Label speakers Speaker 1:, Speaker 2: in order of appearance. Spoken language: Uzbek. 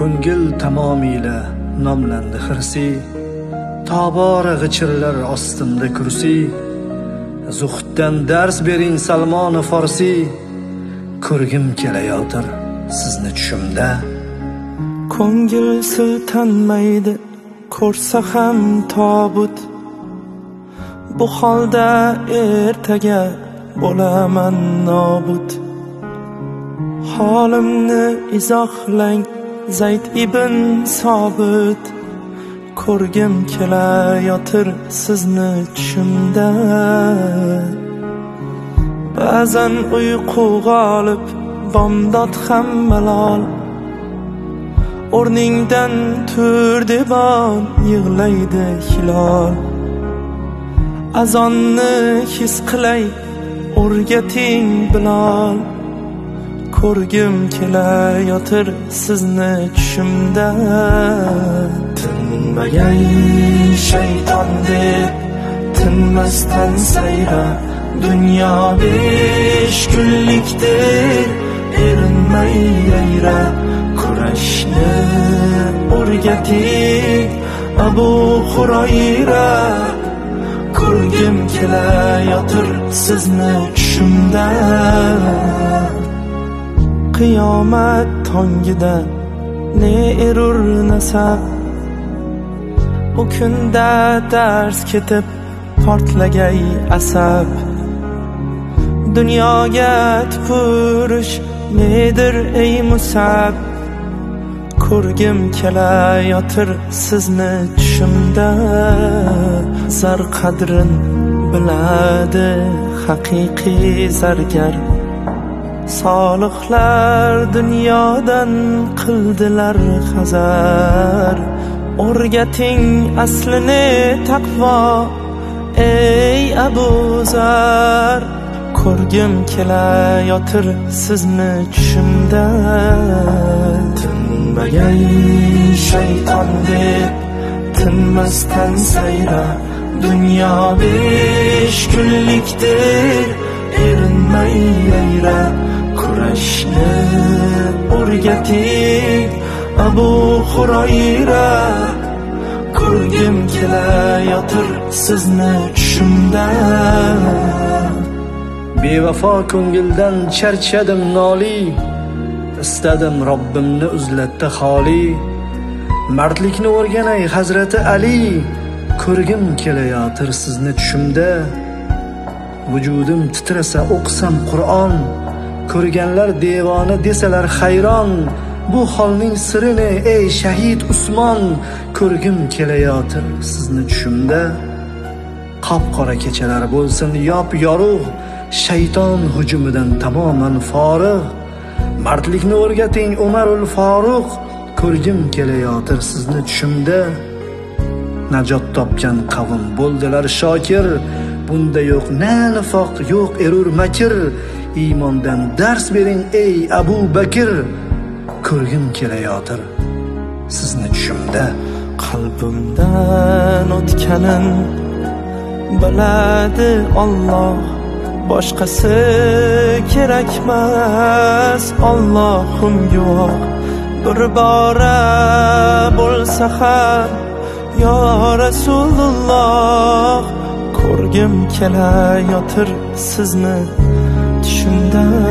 Speaker 1: ko'ngil tamomila nomlandi xirsi tobora g'ichirlar ostimda kursi. Zuhddan dars bering salmoni forsi ko'rgim kelayotir sizni tushimda.
Speaker 2: Ko'ngil siltanmaydi ko'rsa ham tobut. Bu holda ertaga bo'laman nobud holimni izohlang zayd ibn sobit ko'rgim kelayotir sizni tushimda. Ba'zan uyqu g'olib bomdod ham malol. O'rningdan tur devon yig'laydi hilol. Azonni his qilay o'rgating bilol. Ko'rgim kelayotir sizni tushimda. Tinmagay shayton deb tinmasdan sayra dunyo besh kunlikdir. Erinmay yayra kurashni o'rgating. Abu hurayra ko'rgim kelayotir sizni tushimda. Qiyomat tongida ne erur nasab u kunda dars ketib portlagay asab. Dunyoga tupurish nedir ey musab? Ko'rgim kelayotir sizni tushimda. Zar qadrin biladi haqiqiy zargar. Solihlar dunyodan qildilar hazar. O'rgating aslini taqvo ey abu zar. Ko'rgim kelayotir sizni tushimda. Tinmagay shayton deb tinmasdan sayra. Dunyo besh kunlikdir erinmay yayra. Kurashni o'rgating abu hurayra. Ko'rgim kelayotir sizni tushimda
Speaker 1: bevafo ko'ngildan charchadim noli istadim robbimni uzlatdi xoli. Mardlikni o'rganay hazrati ali ko'rgim kelayotir sizni tushimda. Vujudim titrasa o'qisam qur'on ko'rganlar devona desalar hayron. Bu holning sirini ey shahid usmon ko'rgim kelayotir sizni tushimda. Qop qora kechalar bo'lsin yop yorug' shayton hujumidan tamoman forig' mardlikni o'rgating umarul foruq ko'rgim kelayotir sizni tushimda. Najot topgan qavm bo'ldilar shokir bunda yo'q na nifoq yo'q erur makr iymondan dars bering ey abu bakr. Ko'rgim kelayotir. Sizni tushimda
Speaker 2: qalbimdan o'tganin biladi Alloh boshqasi kerakmas. Allohim guvoh bir bora bo'lsa ham. Yo rasululloh ko'rgim kelayotir sizni. Tushimda